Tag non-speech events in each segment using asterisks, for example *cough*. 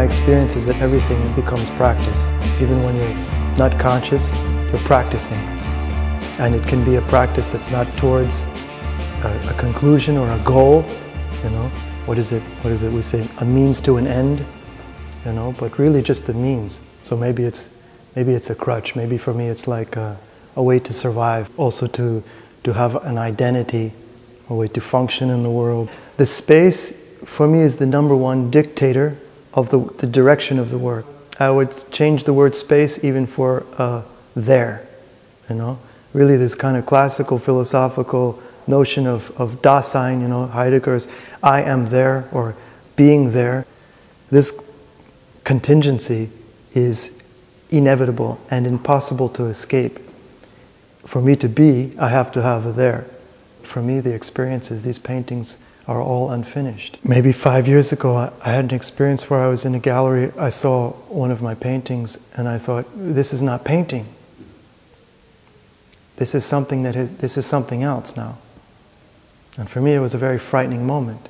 my experience is that everything becomes practice. Even when you're not conscious, you're practicing. And it can be a practice that's not towards a, a conclusion or a goal, you know. What is it? What is it? We say a means to an end, you know, but really just the means. So maybe it's maybe it's a crutch. Maybe for me it's like a, a way to survive, also to to have an identity, a way to function in the world. The space for me is the number one dictator of the, the direction of the work. I would change the word space even for uh, there, you know. Really, this kind of classical philosophical notion of, of Dasein, you know, Heidegger's I am there or being there. This contingency is inevitable and impossible to escape. For me to be, I have to have a there. For me, the experiences, these paintings are all unfinished. Maybe five years ago, I had an experience where I was in a gallery, I saw one of my paintings, and I thought, this is not painting. This is something that is, this is something else now. And for me, it was a very frightening moment.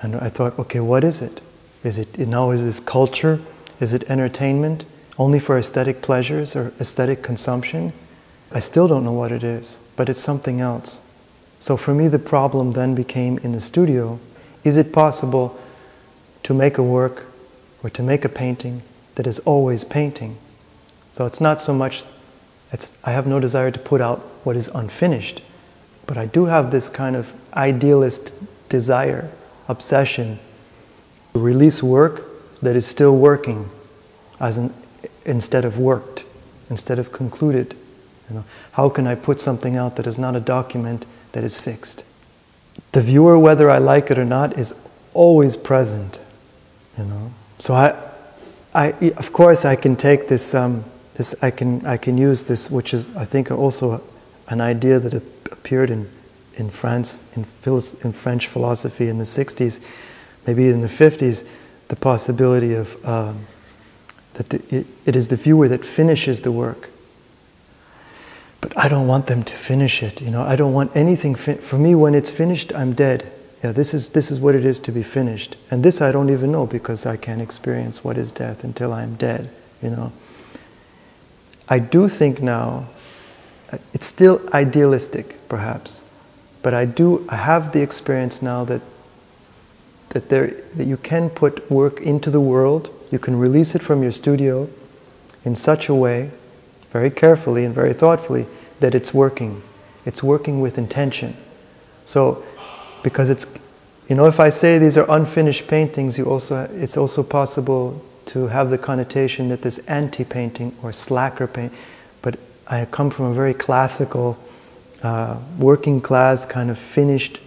And I thought, okay, what is it? Is it, you know, is this culture? Is it entertainment only for aesthetic pleasures or aesthetic consumption? I still don't know what it is, but it's something else. So for me, the problem then became in the studio is it possible to make a work or to make a painting that is always painting? So it's not so much, it's, I have no desire to put out what is unfinished, but I do have this kind of idealist desire, obsession, to release work that is still working as an, instead of worked, instead of concluded. You know, how can I put something out that is not a document that is fixed? The viewer, whether I like it or not, is always present. You know, so I, I of course, I can take this. Um, this I can I can use this, which is I think also an idea that appeared in in France in, in French philosophy in the '60s, maybe in the '50s, the possibility of um, that the, it, it is the viewer that finishes the work but I don't want them to finish it. You know, I don't want anything. For me, when it's finished, I'm dead. Yeah, this is this is what it is to be finished. And this I don't even know because I can't experience what is death until I'm dead. You know. I do think now. Uh, it's still idealistic, perhaps, but I do. I have the experience now that that there that you can put work into the world. You can release it from your studio in such a way very carefully and very thoughtfully that it's working. It's working with intention. So, because it's, you know, if I say these are unfinished paintings, you also, it's also possible to have the connotation that this anti-painting or slacker paint, but I come from a very classical, uh, working class kind of finished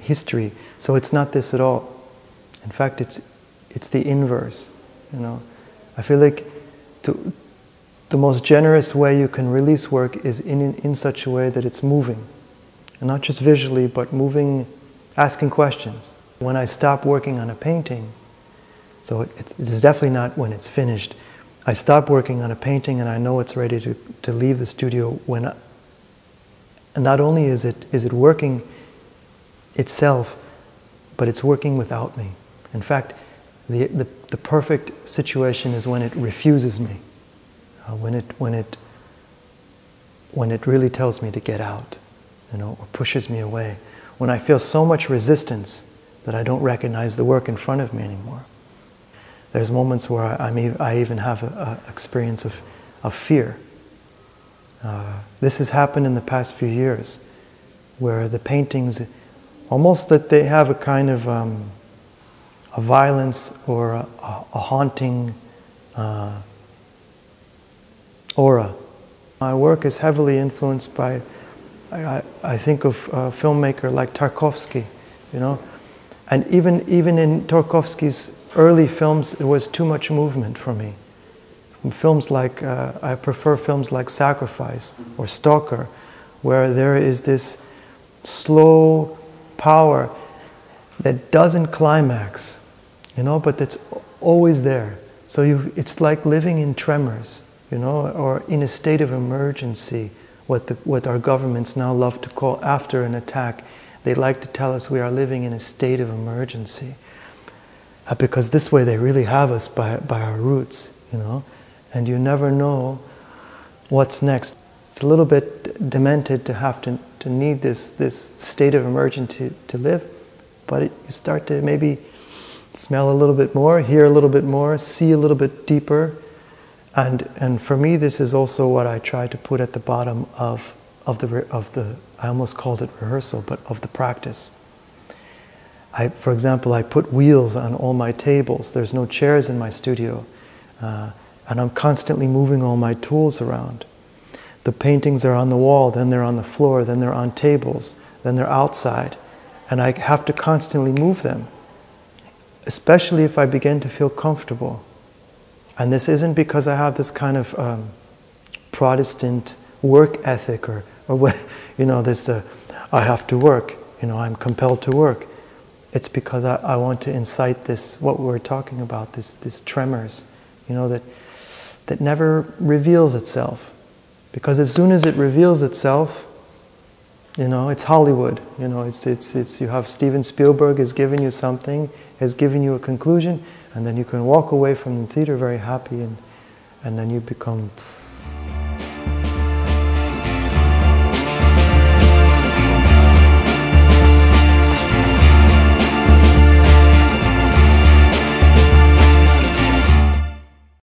history. So it's not this at all. In fact, it's, it's the inverse, you know. I feel like to, the most generous way you can release work is in, in, in such a way that it's moving. And not just visually, but moving, asking questions. When I stop working on a painting, so it's, it's definitely not when it's finished. I stop working on a painting and I know it's ready to, to leave the studio when I, not only is it, is it working itself, but it's working without me. In fact, the, the, the perfect situation is when it refuses me uh, when it when it when it really tells me to get out, you know, or pushes me away, when I feel so much resistance that I don't recognize the work in front of me anymore. There's moments where I, I'm, I even have an experience of, of fear. Uh, this has happened in the past few years, where the paintings, almost that they have a kind of um, a violence or a, a haunting uh, aura. My work is heavily influenced by, I, I think of a filmmaker like Tarkovsky, you know. And even, even in Tarkovsky's early films, it was too much movement for me. Films like, uh, I prefer films like Sacrifice or Stalker, where there is this slow power that doesn't climax, you know, but that's always there. So you, it's like living in tremors you know, or in a state of emergency, what, the, what our governments now love to call after an attack. They like to tell us we are living in a state of emergency. Uh, because this way they really have us by, by our roots, you know, and you never know what's next. It's a little bit demented to have to, to need this, this state of emergency to, to live, but it, you start to maybe smell a little bit more, hear a little bit more, see a little bit deeper. And, and for me, this is also what I try to put at the bottom of, of, the, of the, I almost called it rehearsal, but of the practice. I, for example, I put wheels on all my tables. There's no chairs in my studio. Uh, and I'm constantly moving all my tools around. The paintings are on the wall, then they're on the floor, then they're on tables, then they're outside. And I have to constantly move them, especially if I begin to feel comfortable. And this isn't because I have this kind of um, Protestant work ethic or, or what, *laughs* you know, this, uh, I have to work, you know, I'm compelled to work. It's because I, I want to incite this, what we're talking about, this, this tremors, you know, that, that never reveals itself. Because as soon as it reveals itself, you know, it's Hollywood. You know, it's, it's, it's, you have Steven Spielberg has given you something, has given you a conclusion, and then you can walk away from the theater very happy, and, and then you become